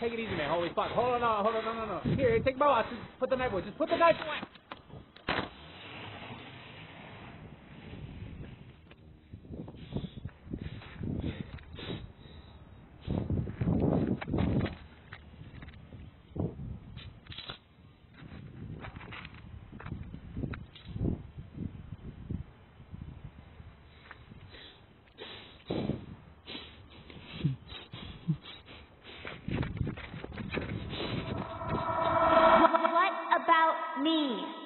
Take it easy, man. Holy fuck. Hold on, no, hold on, no, no, no. Here, take my watch. Just put the knife away. Just put the knife away. me.